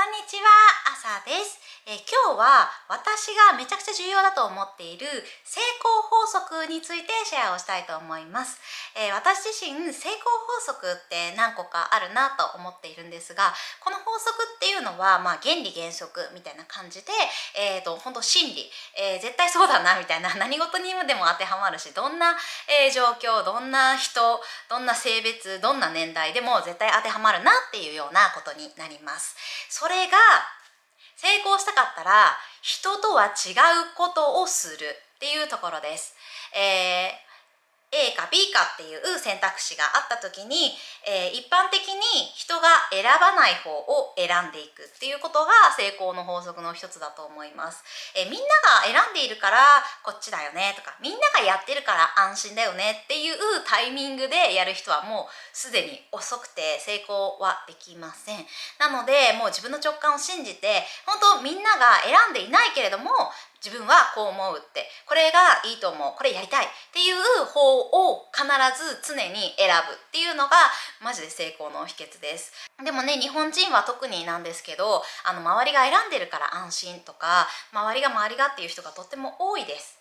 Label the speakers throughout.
Speaker 1: こんにちは、朝です、えー今日は私がめちゃくちゃ重要だと思っている成功法則についてシェアをしたいと思います。えー私自身成功法則って何個かあるなと思っているんですが、この法則っていうのはまあ原理原則みたいな感じで、えー、と本当真理、えー絶対そうだなみたいな 何事にもでも当てはまるし、どんな、え状況、どんな人、どんな性別、どんな年代でも絶対当てはまるなっていうようなことになります。それが成功したかったら人とは違うことをするっていうところです。えー A か B かっていう選択肢があった時に、えー一般的に人が選ばない方を選んでいくっていうことが成功の法則の一つだと思います。えーみんなが選んでいるからこっちだよねとかみんながやってるから安心だよねっていうタイミングでやる人はもうすでに遅くて成功はできません。なのでもう自分の直感を信じて本当みんなが選んでいないけれども自分はこう思うってこれがいいと思うこれやりたいっていう方を必ず常に選ぶっていうのがマジで成功の秘訣です。でもね日本人は特になんですけどあの周りが選んでるから安心とか周りが周りがっていう人がとっても多いです。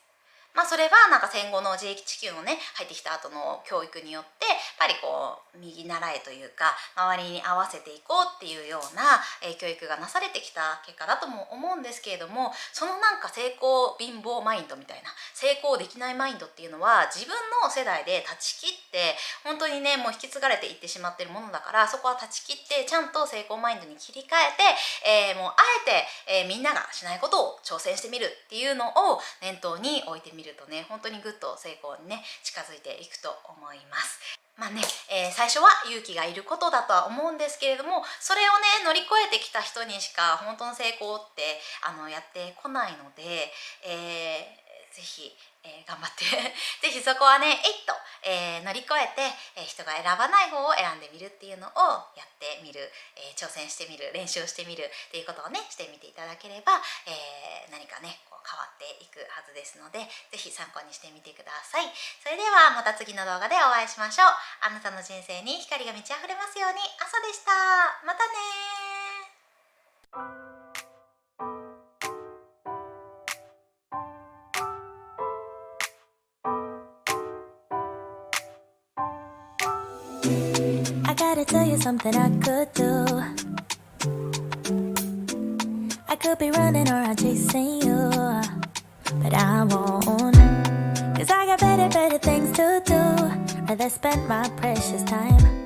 Speaker 1: まあそれはなんか戦後の自力地球のね入ってきた後の教育によってやっぱりこう右習えというか周りに合わせていこうっていうような、え教育がなされてきた結果だとも思うんですけれどもそのなんか成功貧乏マインドみたいな成功できないマインドっていうのは自分の世代で断ち切って本当にねもう引き継がれていってしまってるものだからそこは断ち切ってちゃんと成功マインドに切り替えて、えーもうあえて、えーみんながしないことを挑戦してみるっていうのを念頭に置いてみるとね本当にぐっと成功にね近づいていくと思います。まあね、えー最初は勇気がいることだとは思うんですけれどもそれをね乗り越えてきた人にしか本当の成功ってあのやってこないので、えーぜひ、えー頑張って ぜひそこはねえいっと、えー乗り越えて、え人が選ばない方を選んでみるっていうのをやってみる、え挑戦してみる練習をしてみるっていうことをねしてみていただければ、え何かねていくはずですのでぜひ参考にしてみてください。それではまた次の動画でお会いしましょう。あなたの人生に光が満ち溢れますように。朝でした。またね「
Speaker 2: I gotta tell you something I could do. I could be running around chasing you, but I won't. Cause I got better, better things to do. Rather spend my precious time